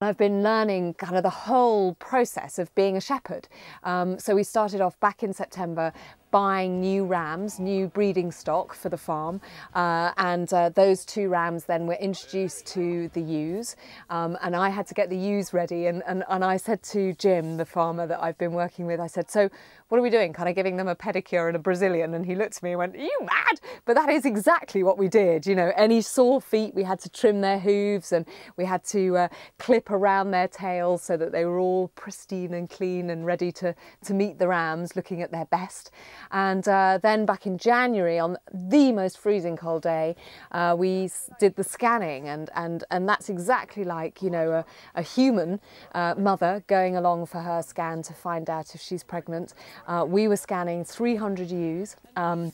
I've been learning kind of the whole process of being a shepherd. Um, so we started off back in September buying new rams, new breeding stock for the farm, uh, and uh, those two rams then were introduced to the ewes, um, and I had to get the ewes ready. And, and, and I said to Jim, the farmer that I've been working with, I said, "So, what are we doing? Kind of giving them a pedicure and a Brazilian?" And he looked at me and went, "Are you mad?" But that is exactly what we did. You know, any sore feet, we had to trim their hooves and we had to uh, clip around their tails so that they were all pristine and clean and ready to to meet the rams, looking at their best. And uh, then back in January, on the most freezing cold day, uh, we did the scanning, and, and, and that's exactly like you know a, a human uh, mother going along for her scan to find out if she's pregnant. Uh, we were scanning 300 ewes. Um,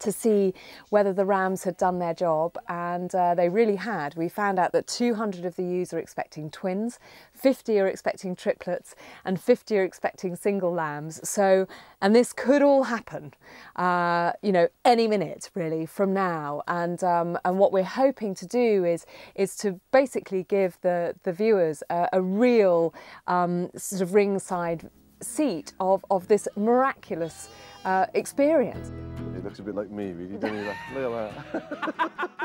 to see whether the rams had done their job, and uh, they really had. We found out that 200 of the ewes are expecting twins, 50 are expecting triplets, and 50 are expecting single lambs. So, and this could all happen, uh, you know, any minute really from now. And um, and what we're hoping to do is is to basically give the the viewers a, a real um, sort of ringside seat of of this miraculous uh, experience looks a bit like me, really, doesn't he? Look at that.